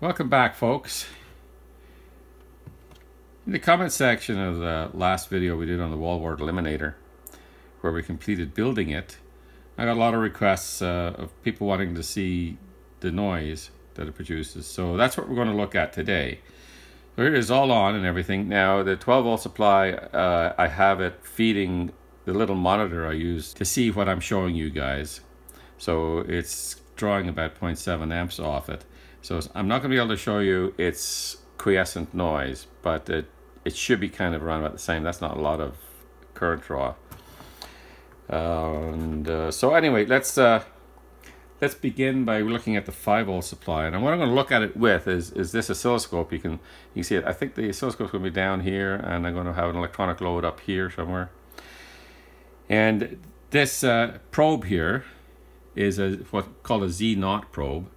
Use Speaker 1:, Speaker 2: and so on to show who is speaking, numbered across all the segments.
Speaker 1: Welcome back, folks. In the comment section of the last video we did on the wall eliminator, where we completed building it, I got a lot of requests uh, of people wanting to see the noise that it produces. So that's what we're going to look at today. So it is all on and everything. Now the 12 volt supply, uh, I have it feeding the little monitor I use to see what I'm showing you guys. So it's drawing about 0.7 amps off it. So I'm not going to be able to show you its quiescent noise, but it, it should be kind of around about the same. That's not a lot of current draw. Uh, and uh, so anyway, let's uh, let's begin by looking at the 5 volt supply. And what I'm going to look at it with is, is this oscilloscope. You can you can see it. I think the oscilloscope is going to be down here, and I'm going to have an electronic load up here somewhere. And this uh, probe here is a what called a Z naught probe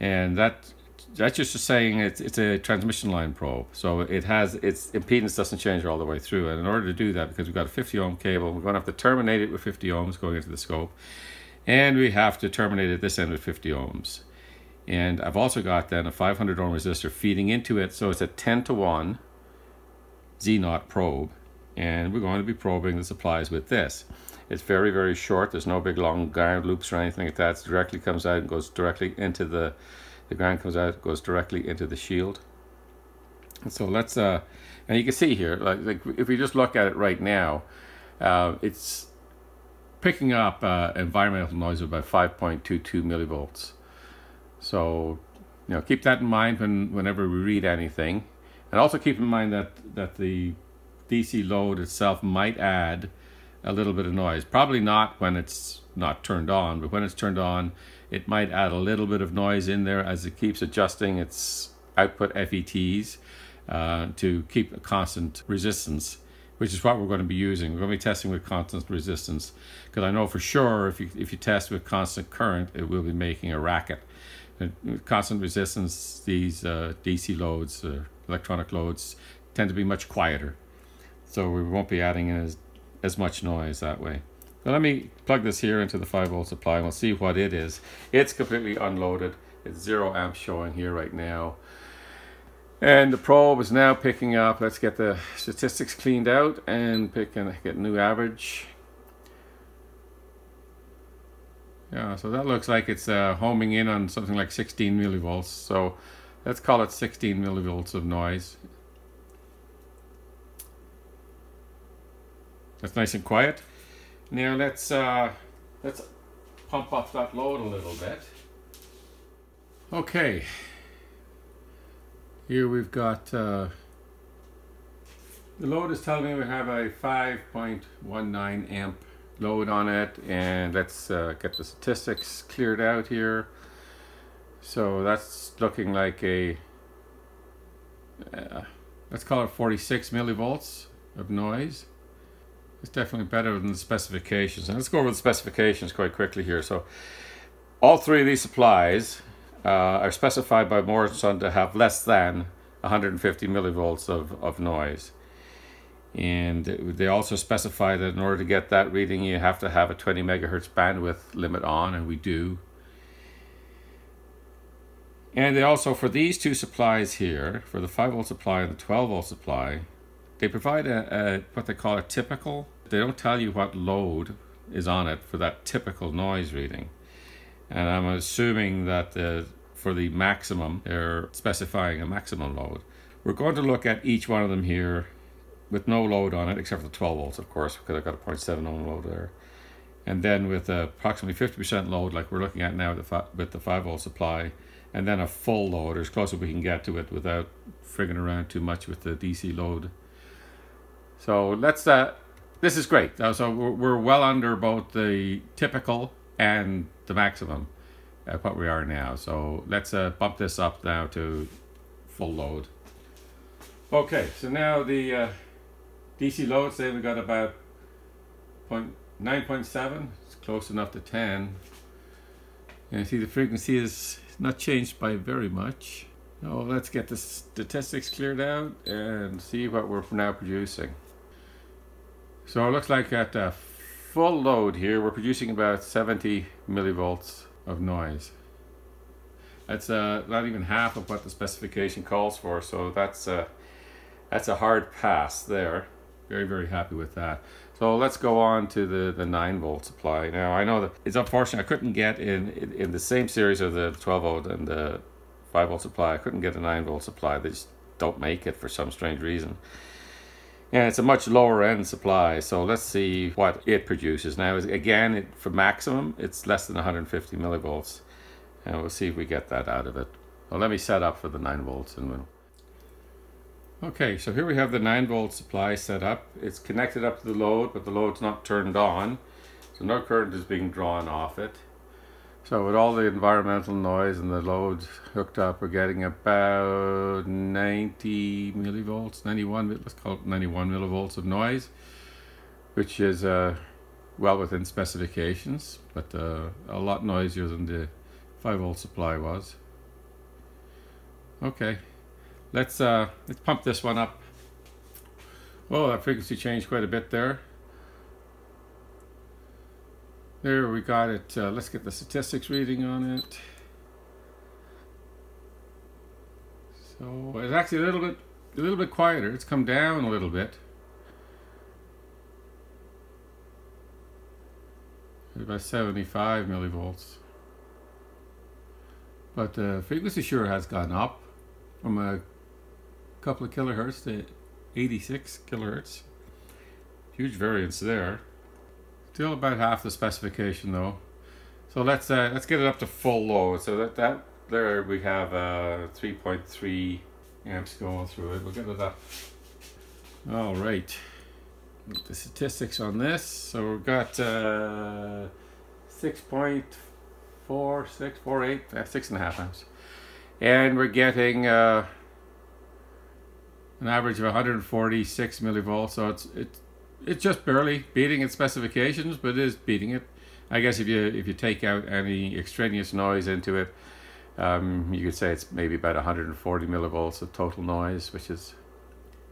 Speaker 1: and that that's just saying it's it's a transmission line probe. So it has its impedance doesn't change all the way through. And in order to do that, because we've got a 50 ohm cable, we're going to have to terminate it with 50 ohms going into the scope, and we have to terminate at this end with 50 ohms. And I've also got then a 500 ohm resistor feeding into it, so it's a 10 to 1 Z naught probe, and we're going to be probing the supplies with this. It's very, very short. There's no big long ground loops or anything like that. It directly comes out and goes directly into the, the ground comes out, goes directly into the shield. So let's, uh, and you can see here, like, like if we just look at it right now, uh, it's picking up uh, environmental noise of about 5.22 millivolts. So, you know, keep that in mind when whenever we read anything. And also keep in mind that, that the DC load itself might add a little bit of noise. Probably not when it's not turned on, but when it's turned on, it might add a little bit of noise in there as it keeps adjusting its output FETs uh, to keep a constant resistance, which is what we're going to be using. We're going to be testing with constant resistance because I know for sure if you, if you test with constant current, it will be making a racket. And constant resistance, these uh, DC loads, uh, electronic loads, tend to be much quieter. So we won't be adding in as as much noise that way. So let me plug this here into the 5 volt supply and we'll see what it is. It's completely unloaded. It's zero amps showing here right now. And the probe is now picking up. Let's get the statistics cleaned out and pick and get new average. Yeah, so that looks like it's uh, homing in on something like 16 millivolts. So let's call it 16 millivolts of noise. That's nice and quiet. Now let's uh, let's pump up that load a little bit. Okay. Here we've got uh, the load is telling me we have a 5.19 amp load on it and let's uh, get the statistics cleared out here. So that's looking like a uh, let's call it 46 millivolts of noise. It's definitely better than the specifications. And let's go over the specifications quite quickly here. So all three of these supplies uh, are specified by Mornsun to have less than 150 millivolts of, of noise. And they also specify that in order to get that reading, you have to have a 20 megahertz bandwidth limit on, and we do. And they also, for these two supplies here, for the 5 volt supply and the 12 volt supply, they provide a, a, what they call a typical. They don't tell you what load is on it for that typical noise reading. And I'm assuming that the, for the maximum, they're specifying a maximum load. We're going to look at each one of them here with no load on it, except for the 12 volts, of course, because I've got a 0.7 ohm load there. And then with approximately 50% load, like we're looking at now with the, with the 5 volt supply, and then a full load, as close as we can get to it without frigging around too much with the DC load so let's, uh, this is great. Uh, so we're, we're, well under both the typical and the maximum at what we are now. So let's uh, bump this up now to full load. Okay, so now the uh, DC load, say we got about 9.7, it's close enough to 10. And see the frequency is not changed by very much. Now let's get the statistics cleared out and see what we're now producing. So it looks like at a full load here, we're producing about 70 millivolts of noise. That's uh, not even half of what the specification calls for, so that's uh, that's a hard pass there. Very, very happy with that. So let's go on to the, the 9 volt supply. Now, I know that it's unfortunate I couldn't get in, in, in the same series of the 12 volt and the 5 volt supply, I couldn't get a 9 volt supply. They just don't make it for some strange reason. And it's a much lower end supply, so let's see what it produces. Now, again, it, for maximum, it's less than 150 millivolts. And we'll see if we get that out of it. Well, let me set up for the 9 volts and we'll Okay, so here we have the 9 volt supply set up. It's connected up to the load, but the load's not turned on. So no current is being drawn off it. So with all the environmental noise and the loads hooked up, we're getting about 90 millivolts, 91, let's call it 91 millivolts of noise, which is uh, well within specifications, but uh, a lot noisier than the 5 volt supply was. Okay. Let's uh, let's pump this one up. Oh, that frequency changed quite a bit there. There we got it. Uh, let's get the statistics reading on it. So it's actually a little bit a little bit quieter. It's come down a little bit. About 75 millivolts. But the frequency sure has gone up from a couple of kilohertz to 86 kilohertz. Huge variance there. Still about half the specification though. So let's uh, let's get it up to full load. So that that there we have uh, 3.3 amps going through it. We'll get it up. All right. The statistics on this. So we've got uh, 6.4648, uh, six and a half amps, and we're getting. Uh, an average of 146 millivolts. So it's it's it's just barely beating its specifications, but it is beating it. I guess if you if you take out any extraneous noise into it, um, you could say it's maybe about 140 millivolts of total noise, which is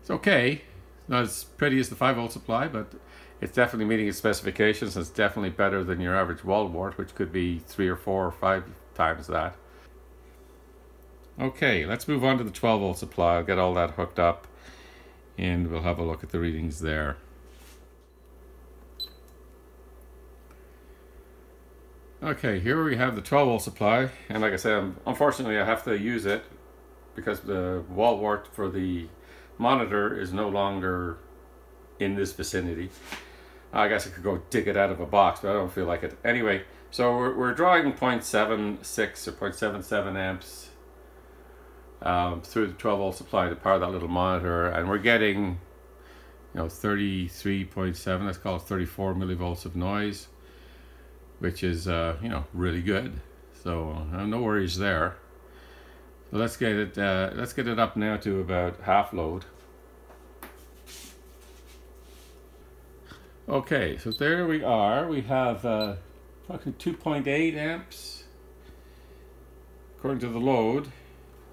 Speaker 1: it's okay. not as pretty as the 5 volt supply, but it's definitely meeting its specifications. It's definitely better than your average wall wart, which could be three or four or five times that. Okay, let's move on to the 12 volt supply. I'll get all that hooked up and we'll have a look at the readings there. Okay, here we have the 12 volt supply and like I said, unfortunately I have to use it because the wall wart for the monitor is no longer in this vicinity. I guess I could go dig it out of a box, but I don't feel like it. Anyway, so we're, we're drawing 0.76 or 0.77 amps um, through the 12 volt supply to power that little monitor and we're getting you know 33.7 let's call it 34 millivolts of noise which is uh, you know really good. So have no worries there. So let's get it uh, let's get it up now to about half load. Okay so there we are. We have uh, 2.8 amps according to the load.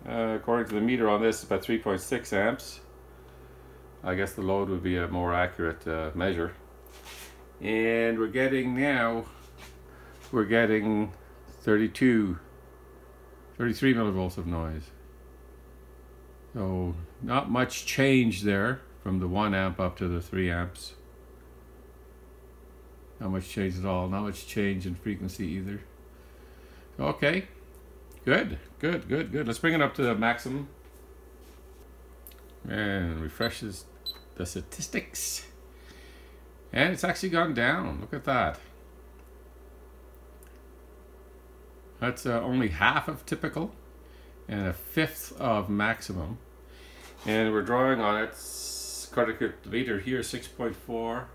Speaker 1: Uh, according to the meter on this, about 3.6 amps. I guess the load would be a more accurate uh, measure. And we're getting now, we're getting 32, 33 millivolts of noise. So not much change there from the 1 amp up to the 3 amps. Not much change at all. Not much change in frequency either. Okay. Good, good, good, good. Let's bring it up to the maximum. And refreshes the statistics. And it's actually gone down. Look at that. That's uh, only half of typical and a fifth of maximum. And we're drawing on it, the meter here, 6.4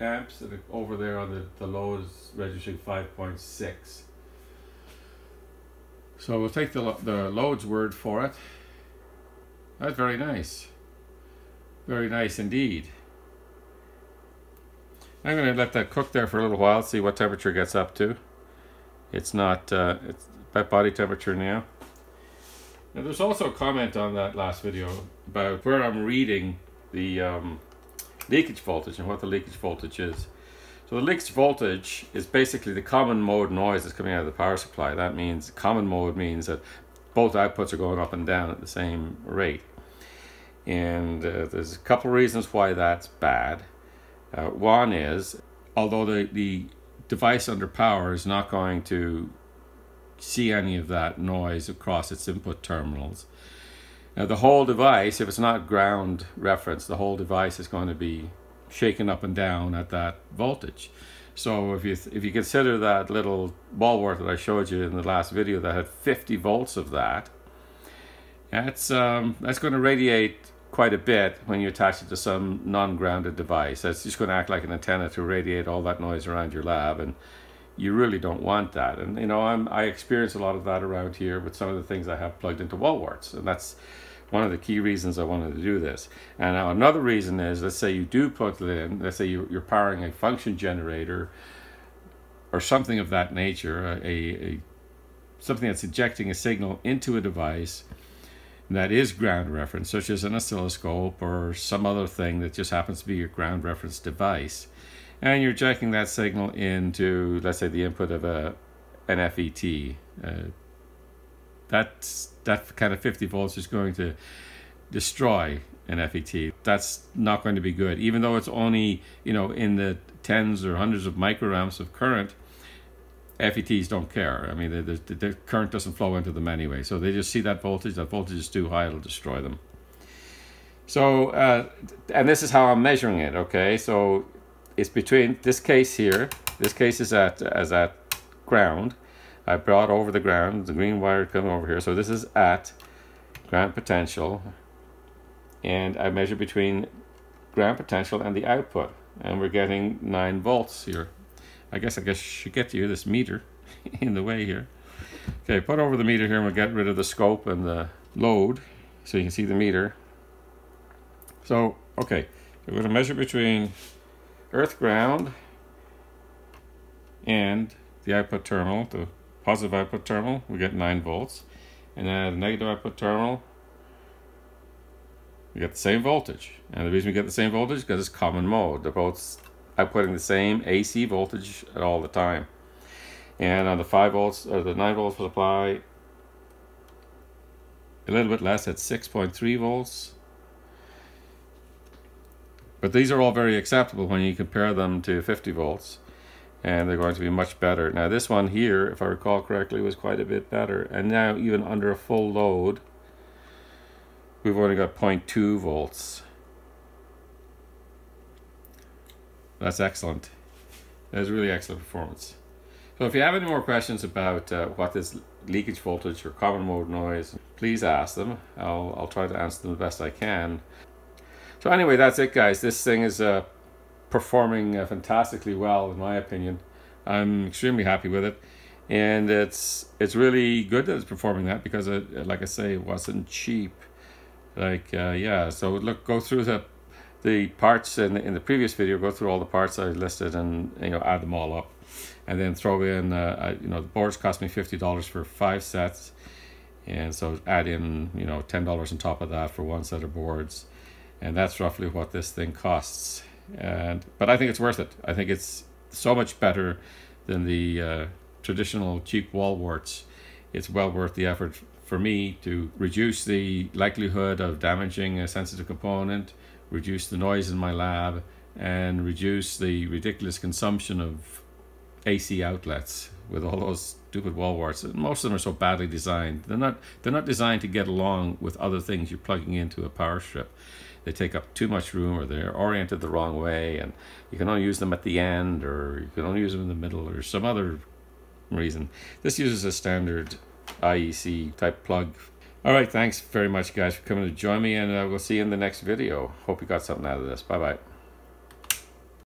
Speaker 1: amps, and over there on the, the low is registering 5.6. So we'll take the, the loads word for it. That's very nice. Very nice indeed. I'm going to let that cook there for a little while, see what temperature gets up to. It's not, uh, it's at body temperature now. Now there's also a comment on that last video about where I'm reading the um, leakage voltage and what the leakage voltage is. So the leaked voltage is basically the common mode noise that's coming out of the power supply. That means common mode means that both outputs are going up and down at the same rate. And uh, there's a couple reasons why that's bad. Uh, one is, although the, the device under power is not going to see any of that noise across its input terminals, now the whole device, if it's not ground reference, the whole device is going to be shaken up and down at that voltage. So if you if you consider that little wall wart that I showed you in the last video that had 50 volts of that, that's um, that's going to radiate quite a bit when you attach it to some non-grounded device. That's just going to act like an antenna to radiate all that noise around your lab, and you really don't want that. And you know, I'm I experience a lot of that around here with some of the things I have plugged into wall warts, and that's one of the key reasons I wanted to do this. And now another reason is, let's say you do plug it in, let's say you're powering a function generator or something of that nature, a, a something that's injecting a signal into a device that is ground reference, such as an oscilloscope or some other thing that just happens to be your ground reference device. And you're injecting that signal into, let's say, the input of a an FET. Uh, that's that kind of 50 volts is going to destroy an FET. That's not going to be good. Even though it's only, you know, in the tens or hundreds of microamps of current, FETs don't care. I mean, the, the, the, current doesn't flow into them anyway. So they just see that voltage. That voltage is too high. It'll destroy them. So, uh, and this is how I'm measuring it. Okay, so it's between this case here. This case is at as at ground, I brought over the ground, the green wire coming over here. So this is at ground potential. And I measure between ground potential and the output. And we're getting 9 volts here. I guess I guess should get you this meter in the way here. Okay, put over the meter here and we'll get rid of the scope and the load so you can see the meter. So, okay, we're going to measure between earth ground and the output terminal, the positive output terminal, we get 9 volts. And then the negative output terminal, we get the same voltage. And the reason we get the same voltage is because it's common mode. They're both outputting the same AC voltage at all the time. And on the 5 volts, or the 9 volts supply, a little bit less at 6.3 volts. But these are all very acceptable when you compare them to 50 volts and they're going to be much better. Now this one here, if I recall correctly, was quite a bit better. And now even under a full load, we've only got 0.2 volts. That's excellent. That is really excellent performance. So if you have any more questions about uh, what is leakage voltage or common mode noise, please ask them. I'll, I'll try to answer them the best I can. So anyway, that's it guys. This thing is uh, performing uh, fantastically well, in my opinion. I'm extremely happy with it, and it's it's really good that it's performing that because it, like I say, it wasn't cheap. Like uh, yeah, so look, go through the the parts in in the previous video. Go through all the parts I listed and you know add them all up, and then throw in uh, you know the boards cost me fifty dollars for five sets, and so add in you know ten dollars on top of that for one set of boards, and that's roughly what this thing costs and but I think it's worth it. I think it's so much better than the uh, traditional cheap wall warts. It's well worth the effort for me to reduce the likelihood of damaging a sensitive component, reduce the noise in my lab, and reduce the ridiculous consumption of AC outlets with all those stupid wall warts. Most of them are so badly designed. They're not they're not designed to get along with other things you're plugging into a power strip they take up too much room or they're oriented the wrong way and you can only use them at the end or you can only use them in the middle or some other reason. This uses a standard IEC type plug. All right, thanks very much guys for coming to join me and uh, we'll see you in the next video. Hope you got something out of this. Bye-bye.